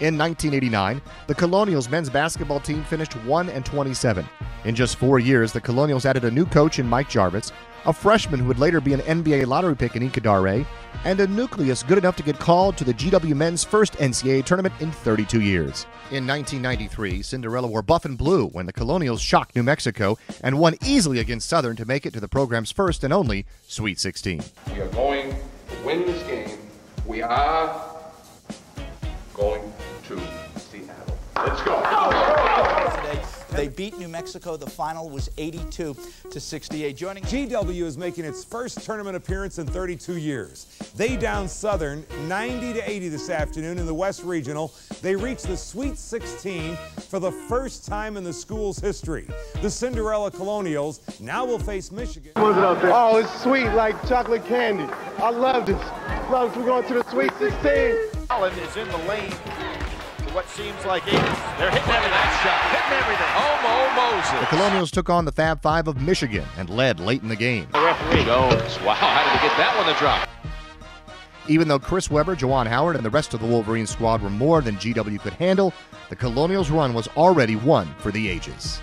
In 1989, the Colonials men's basketball team finished 1 and 27. In just four years, the Colonials added a new coach in Mike Jarvis, a freshman who would later be an NBA lottery pick in Yinka Dare, and a nucleus good enough to get called to the GW men's first NCAA tournament in 32 years. In 1993, Cinderella wore buff and blue when the Colonials shocked New Mexico and won easily against Southern to make it to the program's first and only Sweet 16. We are going to win this game. We are Let's go. Today, they beat New Mexico. The final was 82 to 68. Joining GW is making its first tournament appearance in 32 years. They down Southern 90 to 80 this afternoon in the West Regional. They reached the Sweet 16 for the first time in the school's history. The Cinderella Colonials now will face Michigan. Oh, it's sweet like chocolate candy. I love this. Love this. We're going to the Sweet 16. Allen is in the lane for what seems like ages. They're hitting everything. Shot. Hitting everything. Oh, Mo Moses. The Colonials took on the Fab Five of Michigan and led late in the game. The referee goes. Wow, how did he get that one to drop? Even though Chris Webber, Juwan Howard, and the rest of the Wolverine squad were more than GW could handle, the Colonials' run was already one for the ages.